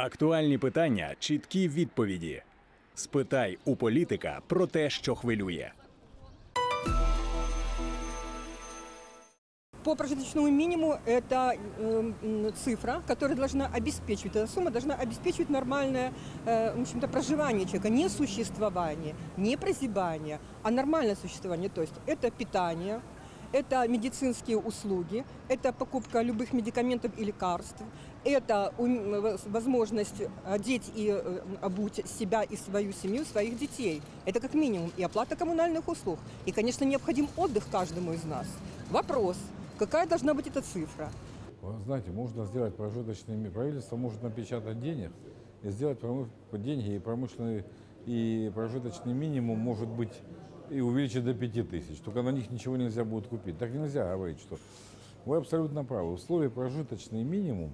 Актуальні питання, чіткі відповіді. Спитай у політика про те, що хвилює. По прожиточному минимуму это э, м, цифра, которая должна обеспечивать, эта сумма должна обеспечивать нормальное э, в общем-то, проживание человека, не существование, не прозябание, а нормальное существование. То есть это питание, это медицинские услуги, это покупка любых медикаментов и лекарств, это возможность одеть и э, обуть себя и свою семью, своих детей. Это как минимум и оплата коммунальных услуг. И, конечно, необходим отдых каждому из нас. Вопрос, какая должна быть эта цифра? Знаете, можно сделать прожиточный ми- правительство может напечатать денег и сделать деньги и промышленный и прожиточный минимум может быть и увеличить до 5 тысяч. Только на них ничего нельзя будет купить. Так нельзя говорить, что вы абсолютно правы. В условии прожиточный минимум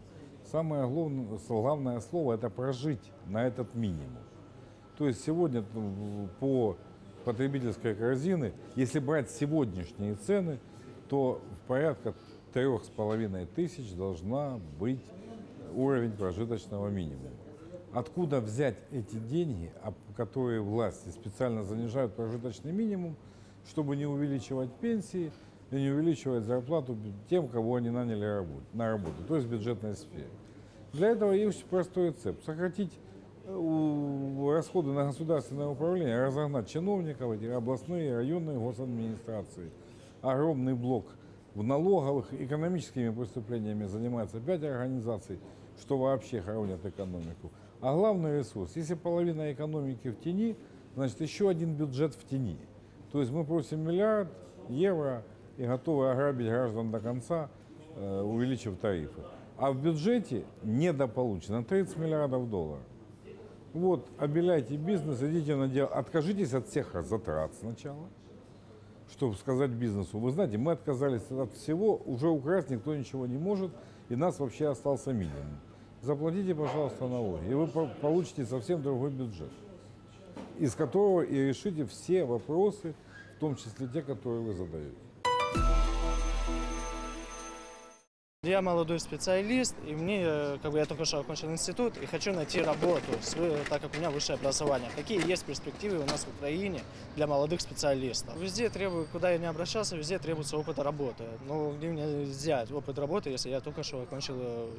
самое главное, главное слово это прожить на этот минимум. То есть сегодня по потребительской корзины, если брать сегодняшние цены, то в порядка трех с половиной тысяч должна быть уровень прожиточного минимума. Откуда взять эти деньги, которые власти специально занижают прожиточный минимум, чтобы не увеличивать пенсии и не увеличивать зарплату тем, кого они наняли на работу, то есть в бюджетной сфере. Для этого есть простой рецепт. Сократить э, расходы на государственное управление, разогнать чиновников, эти областные, районные госадминистрации. Огромный блок в налоговых, экономическими преступлениями занимается пять организаций, что вообще хоронят экономику. А главный ресурс, если половина экономики в тени, значит еще один бюджет в тени. То есть мы просим миллиард евро и готовы ограбить граждан до конца, э, увеличив тарифы. А в бюджете недополучено 30 миллиардов долларов. Вот, обеляйте бизнес, идите на дело, откажитесь от всех затрат сначала, чтобы сказать бизнесу, вы знаете, мы отказались от всего, уже украсть никто ничего не может, и нас вообще остался минимум. Заплатите, пожалуйста, налоги, и вы по- получите совсем другой бюджет, из которого и решите все вопросы, в том числе те, которые вы задаете. Я молодой специалист, и мне, э, как бы я только что окончил институт, и хочу найти работу, так как у меня высшее образование. Какие есть перспективы у нас в Украине для молодых специалистов? Везде требую, куда я не обращался, везде требуется опыт работы. Но где мне взять опыт работы, если я только что окончил э,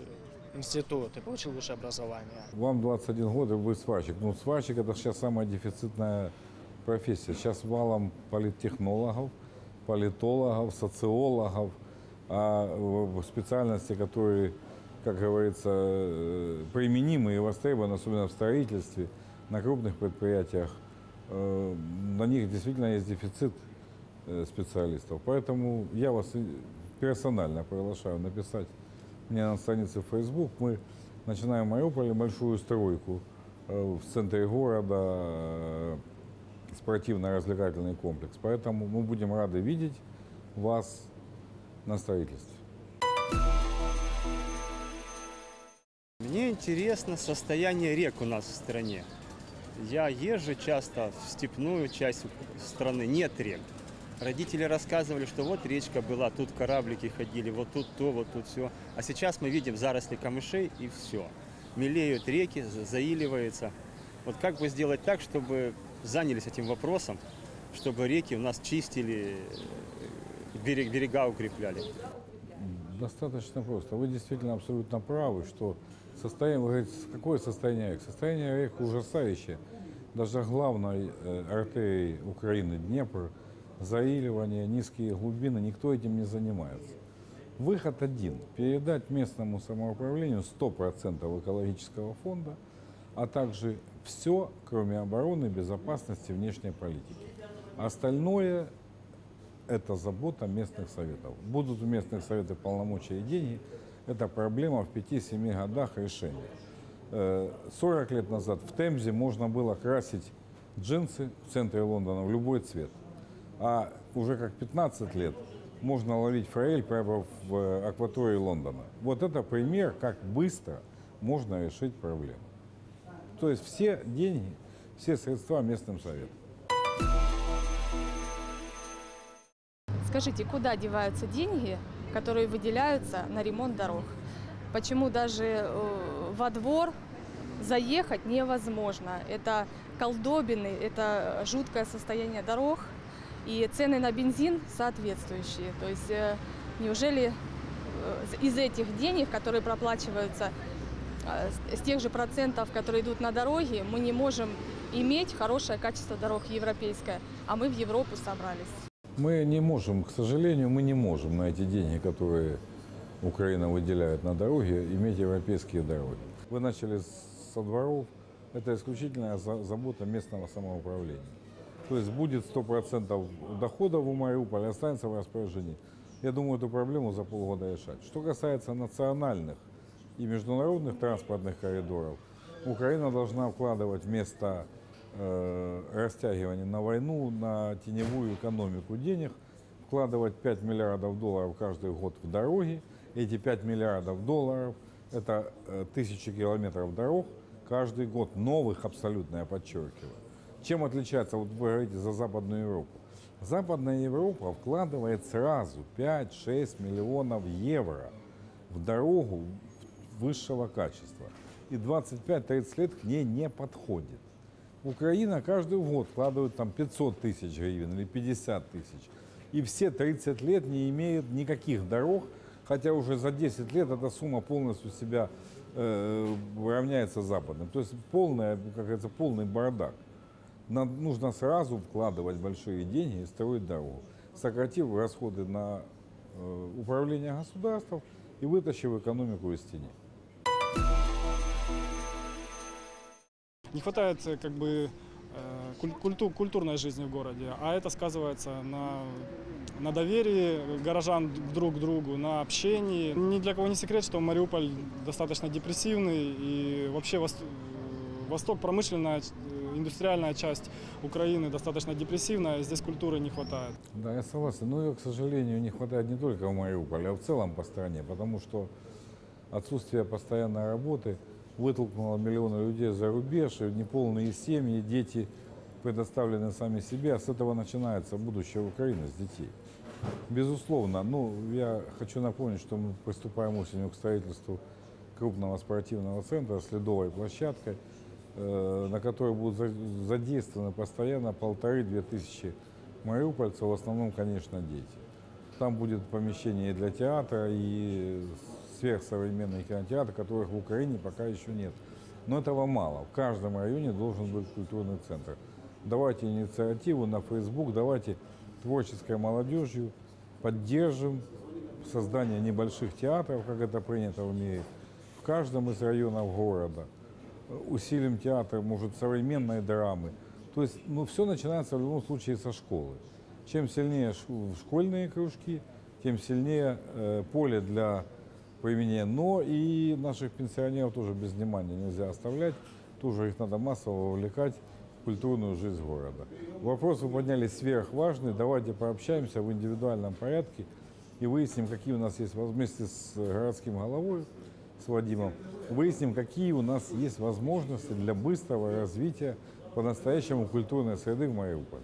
институт и получил высшее образование? Вам 21 год, и вы сварщик. Ну, сварщик – это сейчас самая дефицитная профессия. Сейчас валом политтехнологов, политологов, социологов, а в специальности, которые, как говорится, э, применимы и востребованы, особенно в строительстве, на крупных предприятиях, э, на них действительно есть дефицит э, специалистов. Поэтому я вас персонально приглашаю написать мне на странице Facebook. Мы начинаем в Мариуполе большую стройку э, в центре города, э, спортивно-развлекательный комплекс. Поэтому мы будем рады видеть вас на строительстве. Мне интересно состояние рек у нас в стране. Я езжу часто в степную часть страны, нет рек. Родители рассказывали, что вот речка была, тут кораблики ходили, вот тут то, вот тут все. А сейчас мы видим заросли камышей и все. Мелеют реки, за- заиливается. Вот как бы сделать так, чтобы занялись этим вопросом, чтобы реки у нас чистили, э, берег, берега укрепляли. Достаточно просто. Вы действительно абсолютно правы, что состояние, вы говорите, какое состояние рек? Состояние рек ужасающее. Даже главной э, артерией Украины, Днепр, заиливание, низкие глубины, никто этим не занимается. Выход один – передать местному самоуправлению 100% экологического фонда, а также все, кроме обороны, безопасности, внешней политики. Остальное это забота местных советов. Будут у местных советов полномочия и деньги, это проблема в 5-7 годах решения. Э, 40 лет назад в Темзе можно было красить джинсы в центре Лондона в любой цвет. А уже как 15 лет можно ловить форель прямо в э, акватории Лондона. Вот это пример, как быстро можно решить проблему. То есть все деньги, все средства местным советам. Скажите, куда деваются деньги, которые выделяются на ремонт дорог? Почему даже э, во двор заехать невозможно. Это колдобины, это жуткое состояние дорог и цены на бензин соответствующие. То есть э, неужели э, из этих денег, которые проплачиваются э, с- тех же процентов, которые идут на дороги, мы не можем иметь хорошее качество дорог европейское, а мы в Европу собрались. Мы не можем, к сожалению, мы не можем на эти деньги, которые Украина выделяет на дороги, иметь европейские дороги. Вы начали со дворов. Это исключительная за- забота местного самоуправления. То есть будет 100% доходов у Мариуполя, останется в распоряжении. Я думаю, эту проблему за полгода решать. Что касается национальных и международных транспортных коридоров, Украина должна вкладывать вместо э, растягивания на войну, на теневую экономику денег, вкладывать 5 миллиардов долларов каждый год в дороги. Эти 5 миллиардов долларов – это э, тысячи километров дорог каждый год, новых абсолютно, я подчеркиваю. Чем отличается, вот вы говорите за Западную Европу. Западная Европа вкладывает сразу 5-6 миллионов евро в дорогу высшего качества. И 25-30 лет к ней не подходит. Украина каждый год вкладывает там 500 тысяч гривен или 50 тысяч. И все 30 лет не имеют никаких дорог, хотя уже за 10 лет эта сумма полностью себя э, равняется западным. То есть полная, как говорится, полный бардак. Нам нужно сразу вкладывать большие деньги и строить дорогу, сократив расходы на э, управление государством и вытащив экономику из тени. Не хватает э, как бы э, куль- культу- культурной жизни в городе, а это сказывается на, на доверии горожан друг к другу, на общении. Ни для кого не секрет, что Мариуполь достаточно депрессивный и вообще вос- Восток, промышленная, индустриальная часть Украины достаточно депрессивная, здесь культуры не хватает. Да, я согласен. Но ее, к сожалению, не хватает не только в Мариуполе, а в целом по стране, потому что отсутствие постоянной работы вытолкнуло миллионы людей за рубеж, и неполные семьи, дети предоставлены сами себе, а с этого начинается будущее Украины, с детей. Безусловно, ну, я хочу напомнить, что мы приступаем осенью к строительству крупного спортивного центра с ледовой площадкой, на которой будут за- задействованы постоянно полторы-две тысячи мариупольцев, в основном, конечно, дети. Там будет помещение для театра, и сверхсовременный кинотеатр, которых в Украине пока еще нет. Но этого мало. В каждом районе должен быть культурный центр. Давайте инициативу на Facebook, давайте творческой молодежью поддержим создание небольших театров, как это принято в мире, в каждом из районов города. Усилим театр, может, современной драмы. То есть, ну, все начинается в любом случае со школы. Чем сильнее школьные кружки, тем сильнее э, поле для применения. Но и наших пенсионеров тоже без внимания нельзя оставлять. Тоже их надо массово вовлекать в культурную жизнь города. Вопрос вы подняли сверхважный. Давайте пообщаемся в индивидуальном порядке и выясним, какие у нас есть вместе с городским головой, с Вадимом, выясним, какие у нас есть возможности для быстрого развития по-настоящему культурной среды в Мариуполе.